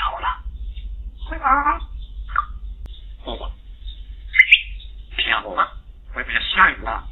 好了。快跑啊。不不天不外面下雨了。